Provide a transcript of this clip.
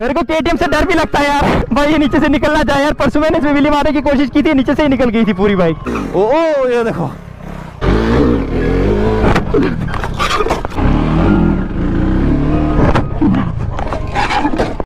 मेरे को केटीएम से डर भी लगता है यार। भाई, ये नीचे से निकलना चाहे यार। परसों मैंने इसमें बिली मारने की कोशिश की थी, नीचे से ही निकल गई थी पूरी बाइक ओ ओ, ये देखो।